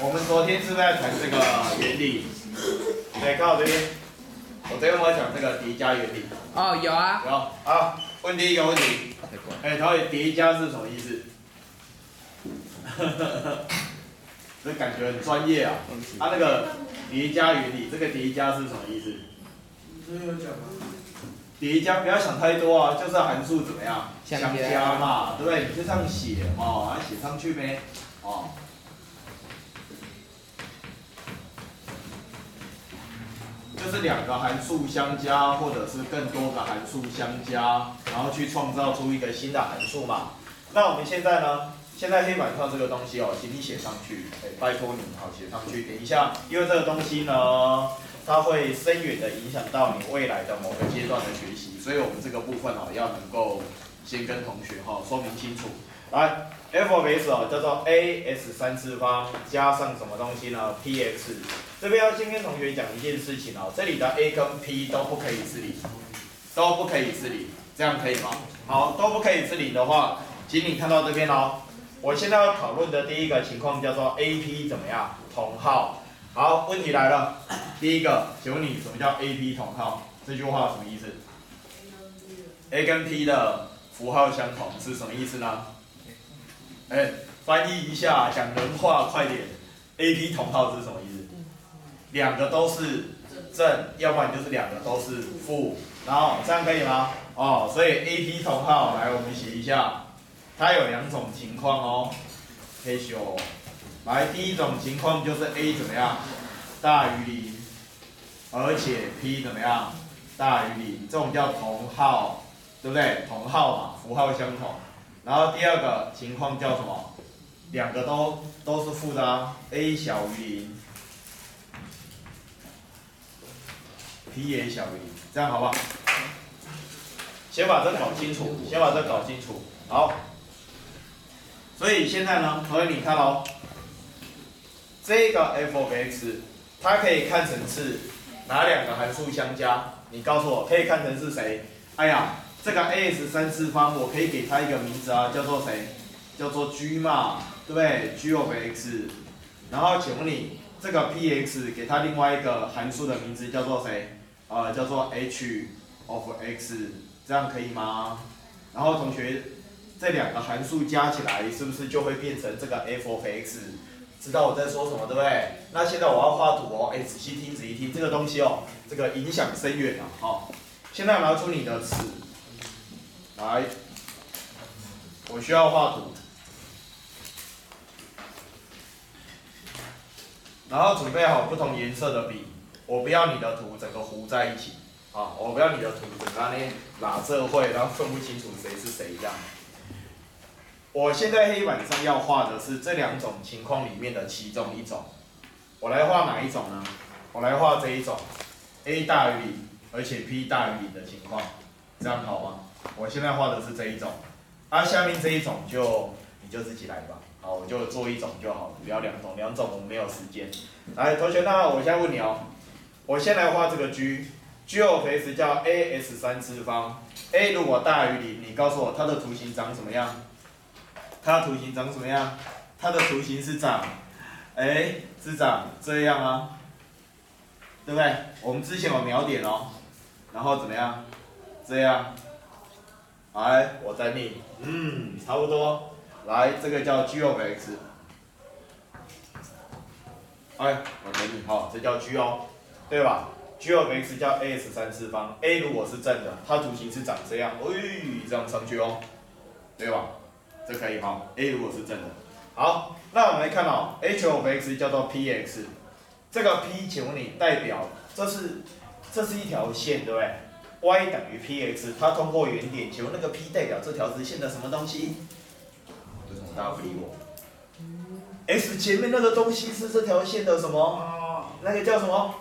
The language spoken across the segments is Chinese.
我们昨天是不是在谈这个原理？对，看我这边，我昨天有没有讲这个叠加原理？哦，有啊。有。啊，问第一个问题，哎，同学，叠加是什么意思？这感觉很专业啊。它那个叠加原理，这个叠加是什么意思？这有讲吗？叠加不要想太多啊，就是函数怎么样？相加嘛，对不对？你就这样写嘛，写上去呗，哦。就是两个函数相加，或者是更多个函数相加，然后去创造出一个新的函数嘛。那我们现在呢？现在黑板上这个东西哦，请你写上去，哎，拜托你好写上去。等一下，因为这个东西呢，它会深远的影响到你未来的某个阶段的学习，所以我们这个部分哦，要能够先跟同学哈说明清楚。来，f of x 哦叫做 a s 三次方加上什么东西呢？p x。这边要先跟同学讲一件事情哦，这里的 a 跟 p 都不可以自理，都不可以自理，这样可以吗？好，都不可以自理的话，请你看到这边哦。我现在要讨论的第一个情况叫做 a p 怎么样？同号。好，问题来了，第一个，请问你什么叫 a p 同号？这句话什么意思？a 跟 p 的符号相同是什么意思呢？哎，翻译一下，讲人话，快点。a p 同号是什么意思？两个都是正，要不然就是两个都是负，然后这样可以吗？哦，所以 A P 同号，来我们写一下，它有两种情况哦，可以修。来，第一种情况就是 A 怎么样，大于零，而且 P 怎么样，大于零，这种叫同号，对不对？同号嘛，符号相同。然后第二个情况叫什么？两个都都是负的啊，A 小于零。P 也小于零，这样好不好？先把这搞清楚，先把这搞清楚。好，所以现在呢，同学你看哦，这个 f of x 它可以看成是哪两个函数相加？你告诉我，可以看成是谁？哎呀，这个 a x 三次方，我可以给它一个名字啊，叫做谁？叫做 g 嘛，对不对？g of x。然后请问你，这个 p_x 给它另外一个函数的名字叫做谁？呃，叫做 h of x，这样可以吗？然后同学，这两个函数加起来是不是就会变成这个 f of x？知道我在说什么对不对？那现在我要画图哦，哎，仔细听，仔细听，这个东西哦，这个影响深远啊，好，现在拿出你的尺，来，我需要画图，然后准备好不同颜色的笔。我不要你的图整个糊在一起，啊，我不要你的图整个那哪这会，然后分不清楚谁是谁这样。我现在黑板上要画的是这两种情况里面的其中一种，我来画哪一种呢？我来画这一种，a 大于零，而且 p 大于零的情况，这样好吗？我现在画的是这一种，啊，下面这一种就你就自己来吧，好，我就做一种就好了，不要两种，两种我们没有时间。来，同学，那我现在问你哦。我先来画这个 g，g of x 叫 a s 三次方，a 如果大于零，你告诉我它的图形长什么样？它的图形长什么样？它的图形是长，哎，是长这样啊，对不对？我们之前有描点哦，然后怎么样？这样，来，我等你，嗯，差不多，来，这个叫 g of x，哎，我等你，好，这叫 g 哦。对吧？g of x 叫 a x 三次方，a 如果是正的，它图形是长这样，哎，这样上去哦，对吧？这可以哈，a 如果是正的。好，那我们来看哦，h of x 叫做 p x，这个 p 请问你代表这是这是一条线，对不对？y 等于 p x，它通过原点，请问那个 p 代表这条直线的什么东西？为什么大家不理我？x 前面那个东西是这条线的什么？那个叫什么？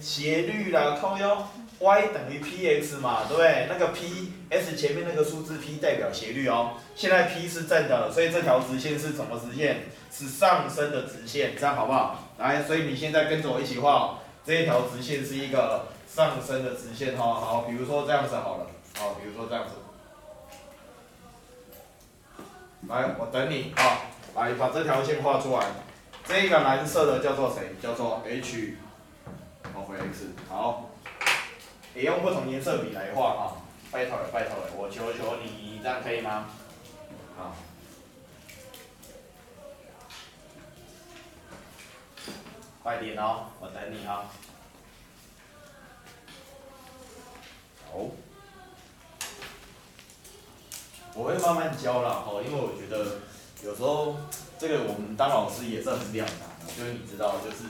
斜率啦，靠腰，y 等于 px 嘛，对不对？那个 p s 前面那个数字 p 代表斜率哦。现在 p 是正的，所以这条直线是什么直线？是上升的直线，这样好不好？来，所以你现在跟着我一起画，这一条直线是一个上升的直线哈。好，比如说这样子好了，好，比如说这样子。来，我等你啊。来把这条线画出来。这个蓝色的叫做谁？叫做 h of x。好，也用不同颜色笔来画啊。拜托了，拜托了，我求求你，这样可以吗？好。快点哦，我等你啊。好。我会慢慢教啦，哦，因为我觉得有时候这个我们当老师也是很两难的，就是你知道，就是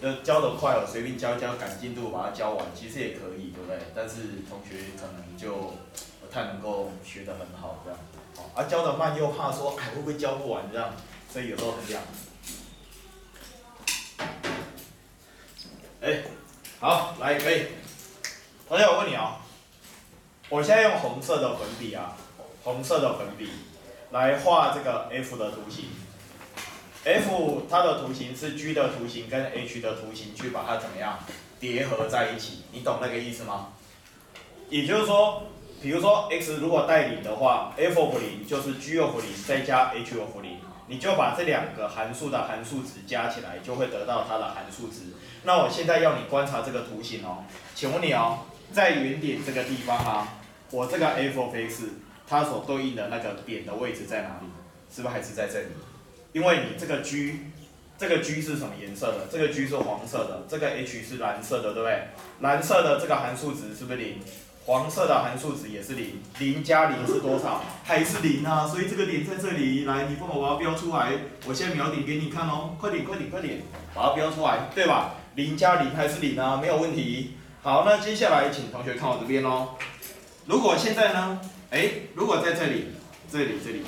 要教得快哦，随便教教赶进度把它教完，其实也可以，对不对？但是同学可能就不太能够学得很好这样，哦，啊教得慢又怕说哎会不会教不完这样，所以有时候很两难。哎，好，来可以，同学我问你哦，我现在用红色的粉笔啊。红色的粉笔来画这个 f 的图形，f 它的图形是 g 的图形跟 h 的图形去把它怎么样叠合在一起，你懂那个意思吗？也就是说，比如说 x 如果带零的话，f of 零就是 g of 零再加 h of 零，你就把这两个函数的函数值加起来，就会得到它的函数值。那我现在要你观察这个图形哦，请问你哦，在原点这个地方啊，我这个 f of x。它所对应的那个点的位置在哪里？是不是还是在这里？因为你这个 G，这个 G 是什么颜色的？这个 G 是黄色的，这个 H 是蓝色的，对不对？蓝色的这个函数值是不是零？黄色的函数值也是零，零加零是多少？还是零啊？所以这个点在这里，来，你帮我把它标出来。我现在描点给你看哦，快点，快点，快点，把它标出来，对吧？零加零还是零啊？没有问题。好，那接下来请同学看我这边哦。如果现在呢？哎，如果在这里，这里，这里，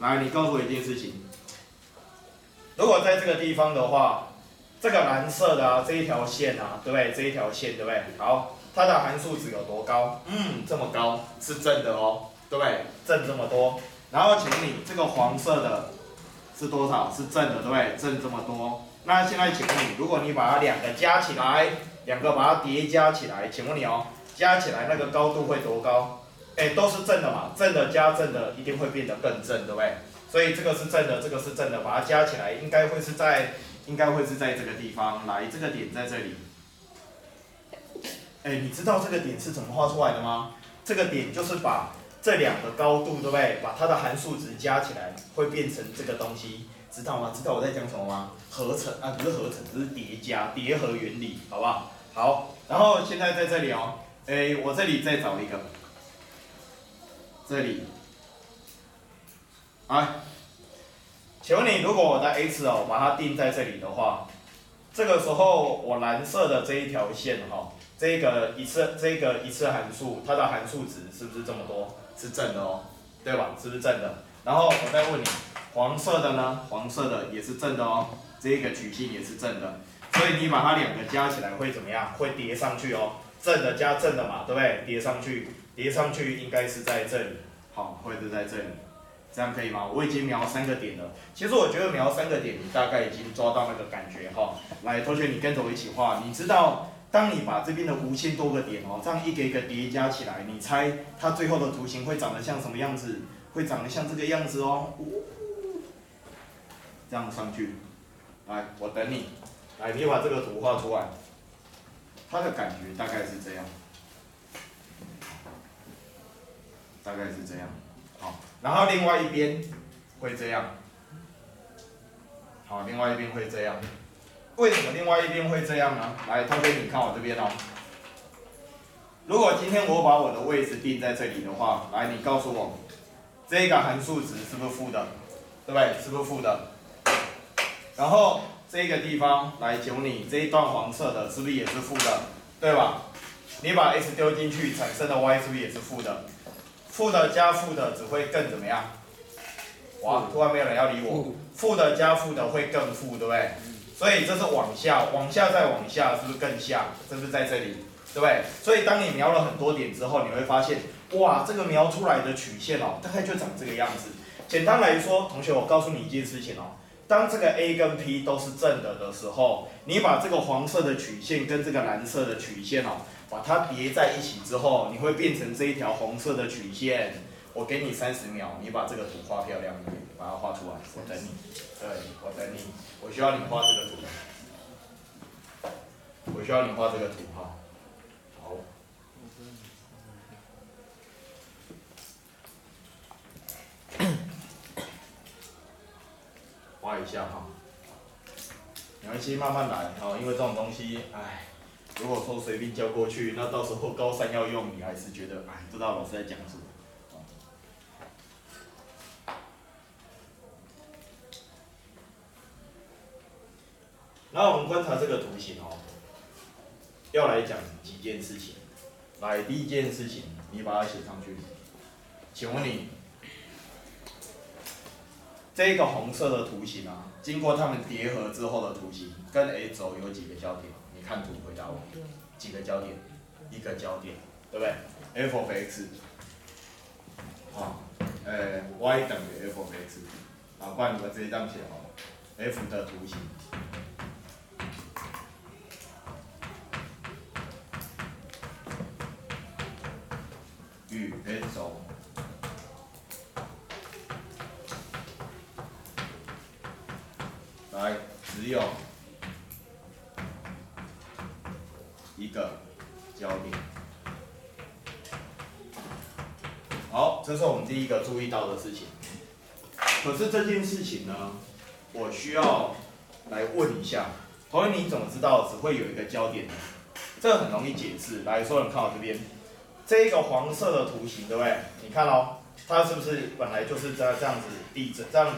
来，你告诉我一件事情。如果在这个地方的话，这个蓝色的啊，这一条线啊，对不对？这一条线，对不对？好，它的函数值有多高？嗯，这么高，是正的哦，对不对？正这么多。然后请问你，这个黄色的是多少？是正的，对不对？正这么多。那现在请问你，如果你把它两个加起来，两个把它叠加起来，请问你哦，加起来那个高度会多高？哎，都是正的嘛，正的加正的一定会变得更正，对不对？所以这个是正的，这个是正的，把它加起来应该会是在，应该会是在这个地方。来，这个点在这里。哎，你知道这个点是怎么画出来的吗？这个点就是把这两个高度，对不对？把它的函数值加起来，会变成这个东西，知道吗？知道我在讲什么吗？合成啊，不是合成，只是叠加，叠合原理，好不好？好，然后现在在这里哦，哎，我这里再找一个。这里，啊，请问你，如果我的 x 哦，把它定在这里的话，这个时候我蓝色的这一条线哈，这个一次这个一次函数，它的函数值是不是这么多？是正的哦，对吧？是不是正的？然后我再问你，黄色的呢？黄色的也是正的哦，这个曲线也是正的，所以你把它两个加起来会怎么样？会叠上去哦，正的加正的嘛，对不对？叠上去。叠上去应该是在这里，好，或者在这里，这样可以吗？我已经描三个点了。其实我觉得描三个点，你大概已经抓到那个感觉哈。来，同学，你跟着我一起画。你知道，当你把这边的无限多个点哦，这样一个一个叠加起来，你猜它最后的图形会长得像什么样子？会长得像这个样子哦。这样上去，来，我等你。来，你把这个图画出来。它的感觉大概是这样。大概是这样，好，然后另外一边会这样，好，另外一边会这样，为什么另外一边会这样呢？来，同学，你看我这边哦。如果今天我把我的位置定在这里的话，来，你告诉我，这个函数值是不是负的？对不对？是不是负的？然后这个地方，来，求你这一段黄色的，是不是也是负的？对吧？你把 x 丢进去，产生的 y 是不是也是负的？负的加负的只会更怎么样？哇，突然没有人要理我。负的加负的会更负，对不对？所以这是往下，往下再往下，是不是更下？是不是在这里？对不对？所以当你描了很多点之后，你会发现，哇，这个描出来的曲线哦，大概就长这个样子。简单来说，同学，我告诉你一件事情哦，当这个 A 跟 P 都是正的的时候，你把这个黄色的曲线跟这个蓝色的曲线哦。把它叠在一起之后，你会变成这一条红色的曲线，我给你三十秒，你把这个图画漂亮一点，把它画出来，我等你。对，我等你，我需要你画这个图。我需要你画这个图哈。好。画一下哈。没关系，慢慢来哈，因为这种东西，哎，如果说随便交过去，那到时候高三要用，你还是觉得，哎，不知道老师在讲什么。然后我们观察这个图形哦，要来讲几件事情。来，第一件事情，你把它写上去。请问你，这个红色的图形啊，经过它们叠合之后的图形，跟 A 轴有几个交点？你看图回答我。几个焦点？一个焦点，对不对？f of x，啊，呃，y 等于 f of x，啊，不然你们直接这样写好了。f 的图形。与 x 轴来只有个焦点。好，这是我们第一个注意到的事情。可是这件事情呢，我需要来问一下，同学，你怎么知道只会有一个焦点呢？这很容易解释。来，所有人看我这边。这个黄色的图形，对不对？你看哦，它是不是本来就是这这样子递着，这样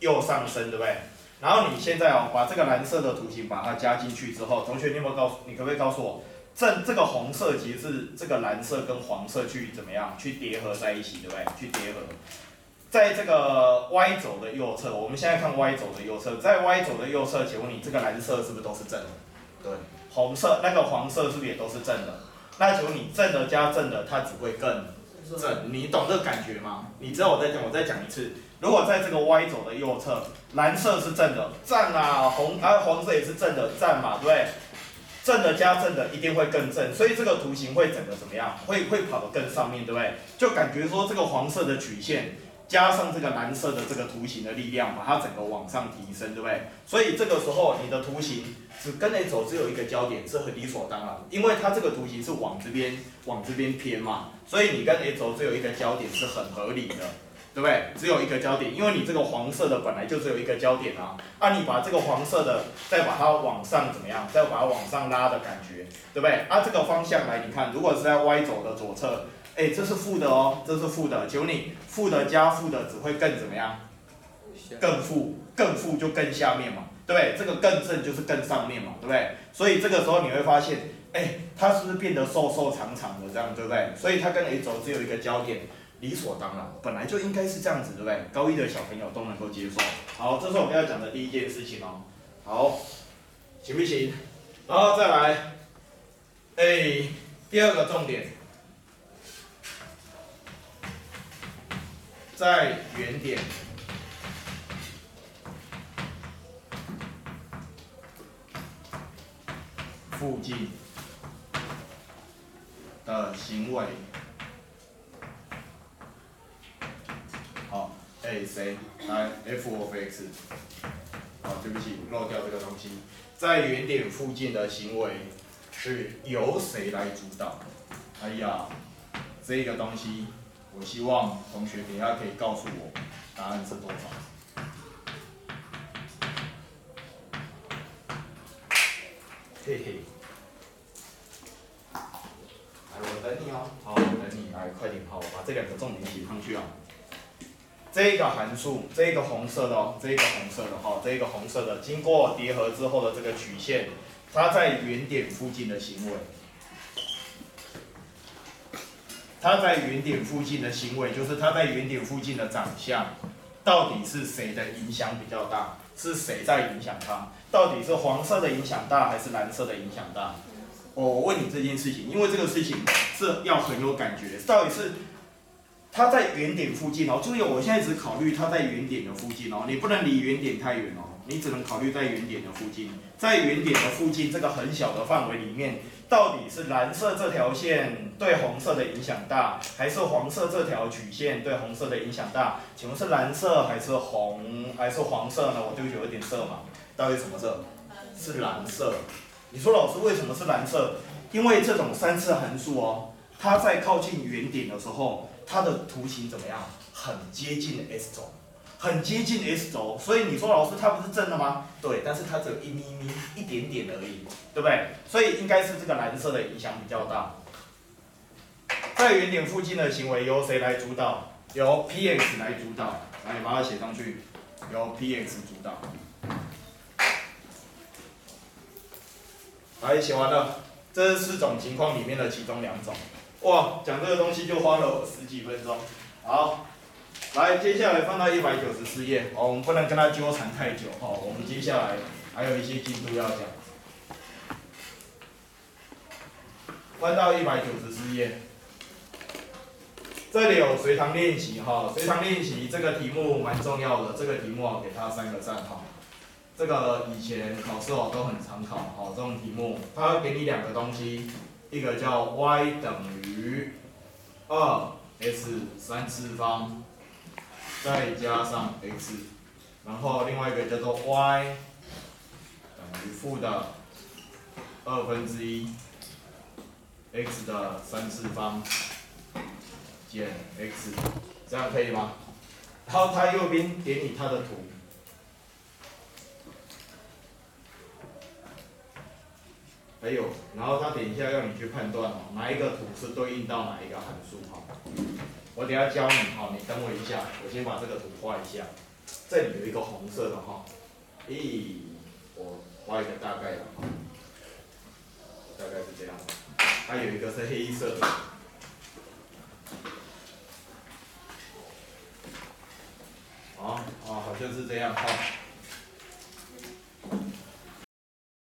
右上升，对不对？然后你现在哦，把这个蓝色的图形把它加进去之后，同学，你有没有告诉？你可不可以告诉我，这这个红色其实是这个蓝色跟黄色去怎么样去叠合在一起，对不对？去叠合，在这个 Y 轴的右侧，我们现在看 Y 轴的右侧，在 Y 轴的右侧，请问你这个蓝色是不是都是正的？对，红色那个黄色是不是也都是正的？那请问你正的加正的，它只会更正，你懂这个感觉吗？你知道我在讲，我再讲一次。如果在这个 Y 轴的右侧，蓝色是正的，赞啊，红啊黄色也是正的，赞嘛，对不对？正的加正的一定会更正，所以这个图形会整个怎么样？会会跑得更上面对不对？就感觉说这个黄色的曲线加上这个蓝色的这个图形的力量，把它整个往上提升，对不对？所以这个时候你的图形。只跟 A 轴只有一个焦点是很理所当然，因为它这个图形是往这边往这边偏嘛，所以你跟 A 轴只有一个焦点是很合理的，对不对？只有一个焦点，因为你这个黄色的本来就只有一个焦点啊，啊你把这个黄色的再把它往上怎么样？再把它往上拉的感觉，对不对？啊这个方向来，你看，如果是在 Y 轴的左侧，哎这是负的哦，这是负的，求你负的加负的只会更怎么样？更负，更负就更下面嘛。对不对？这个更正就是更上面嘛，对不对？所以这个时候你会发现，哎，它是不是变得瘦瘦长长的这样，对不对？所以它跟 A 轴只有一个焦点，理所当然，本来就应该是这样子，对不对？高一的小朋友都能够接受。好，这是我们要讲的第一件事情哦。好，行不行？然后再来，哎，第二个重点，在原点。附近的行为，，A C 来 F of X，好，对不起，漏掉这个东西，在原点附近的行为是由谁来主导？哎呀，这个东西，我希望同学等下可以告诉我答案是多少。嘿嘿，来，我等你哦。好，我等你，来，快点，好，我把这两个重点写上去啊。这个函数，这个红色的哦，这个红色的哈，这个红色的，经过叠合之后的这个曲线，它在原点附近的行为，它在原点附近的行为，就是它在原点附近的长相，到底是谁的影响比较大？是谁在影响它？到底是黄色的影响大还是蓝色的影响大？我问你这件事情，因为这个事情是要很有感觉。到底是它在原点附近哦，注意，我现在只考虑它在原点的附近哦，你不能离原点太远哦。你只能考虑在原点的附近，在原点的附近这个很小的范围里面，到底是蓝色这条线对红色的影响大，还是黄色这条曲线对红色的影响大？请问是蓝色还是红还是黄色呢？我对不起，有一点色嘛，到底什么色？是蓝色。你说老师为什么是蓝色？因为这种三次函数哦，它在靠近原点的时候，它的图形怎么样？很接近 S 轴，很接近 S 轴，所以你说老师它不是正的吗？对，但是它只有一咪咪一点点而已，对不对？所以应该是这个蓝色的影响比较大。在原点附近的行为由谁来主导？由 Px 来主导，来把它写上去，由 Px 主导。来，写完了，这是四种情况里面的其中两种。哇，讲这个东西就花了我十几分钟。好，来，接下来放到一百九十四页。我们不能跟他纠缠太久。哈，我们接下来还有一些进度要讲。翻到一百九十四页，这里有随堂练习。哈，随堂练习这个题目蛮重要的，这个题目，给他三个赞。哈。这个以前考试哦都很常考，哦这种题目，它会给你两个东西，一个叫 y 等于二 s 三次方，再加上 x，然后另外一个叫做 y 等于负的二分之一 x 的三次方减 x，这样可以吗？然后它右边给你它的图。还有，然后他等一下要你去判断哦，哪一个图是对应到哪一个函数哈。我等下教你哈，你等我一下，我先把这个图画一下。这里有一个红色的哈，咦，我画一个大概的哈，大概是这样。还有一个是黑色的，啊啊，好像是这样哈。